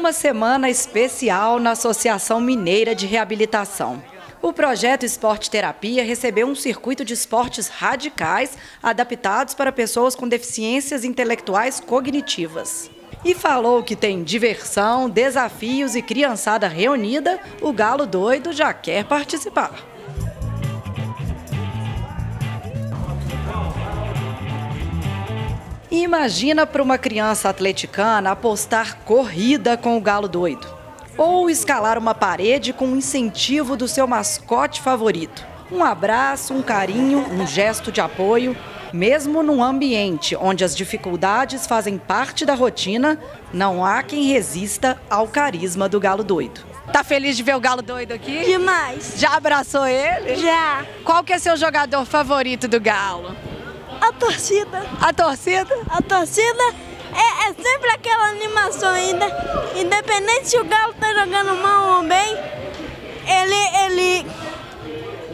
uma semana especial na Associação Mineira de Reabilitação. O projeto Esporte Terapia recebeu um circuito de esportes radicais adaptados para pessoas com deficiências intelectuais cognitivas. E falou que tem diversão, desafios e criançada reunida, o Galo Doido já quer participar. Imagina para uma criança atleticana apostar corrida com o galo doido. Ou escalar uma parede com o incentivo do seu mascote favorito. Um abraço, um carinho, um gesto de apoio. Mesmo num ambiente onde as dificuldades fazem parte da rotina, não há quem resista ao carisma do galo doido. Tá feliz de ver o galo doido aqui? Demais. Já abraçou ele? Já. Qual que é seu jogador favorito do galo? A torcida. A torcida? A torcida é, é, sempre aquela animação ainda. Independente se o Galo tá jogando mal ou bem, ele. ele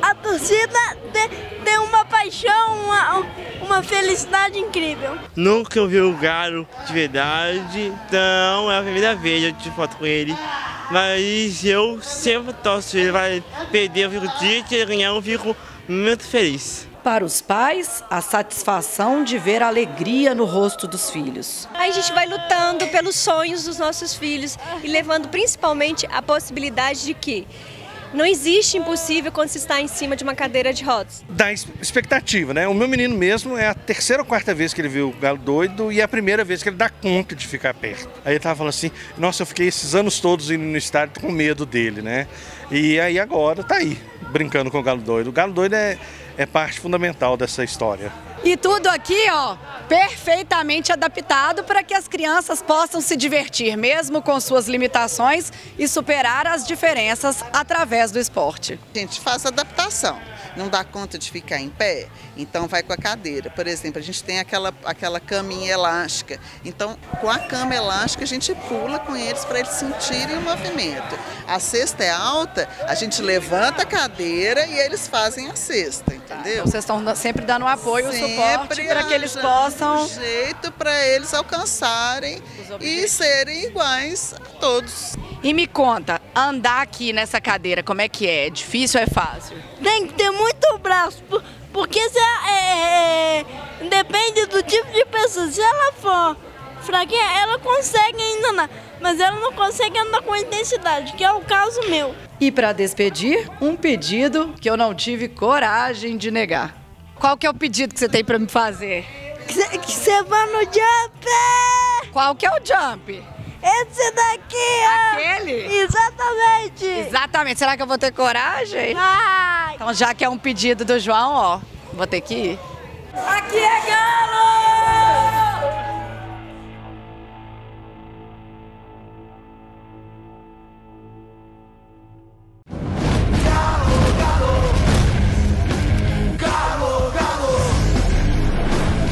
a torcida tem, tem uma paixão, uma, uma felicidade incrível. Nunca eu vi o Galo de verdade, então é a primeira vez que eu tive foto com ele. Mas eu sempre torço, ele vai perder, eu fico triste, ele ganhar, eu fico muito feliz. Para os pais, a satisfação de ver a alegria no rosto dos filhos. Aí a gente vai lutando pelos sonhos dos nossos filhos e levando principalmente a possibilidade de que não existe impossível quando se está em cima de uma cadeira de rodas. Da expectativa, né? O meu menino mesmo é a terceira ou quarta vez que ele viu o galo doido e é a primeira vez que ele dá conta de ficar perto. Aí ele tava falando assim: nossa, eu fiquei esses anos todos indo no estádio com medo dele, né? E aí agora tá aí, brincando com o galo doido. O galo doido é é parte fundamental dessa história. E tudo aqui, ó, perfeitamente adaptado para que as crianças possam se divertir, mesmo com suas limitações, e superar as diferenças através do esporte. A gente faz adaptação não dá conta de ficar em pé, então vai com a cadeira. Por exemplo, a gente tem aquela, aquela caminha elástica. Então, com a cama elástica, a gente pula com eles para eles sentirem o movimento. A cesta é alta, a gente levanta a cadeira e eles fazem a cesta, entendeu? Então, vocês estão sempre dando apoio, sempre suporte para que eles possam. Um jeito para eles alcançarem e serem iguais a todos. E me conta, andar aqui nessa cadeira, como é que é? Difícil ou é fácil? Tem que ter muito braço, porque se é, é, depende do tipo de pessoa. Se ela for fraquinha, ela consegue ainda andar, mas ela não consegue andar com intensidade, que é o caso meu. E para despedir, um pedido que eu não tive coragem de negar. Qual que é o pedido que você tem para me fazer? Que você vá no jump! Qual que é o jump? Esse daqui, ó. Aquele? Exatamente. Exatamente. Será que eu vou ter coragem? Vai. Então, já que é um pedido do João, ó, vou ter que ir. Aqui é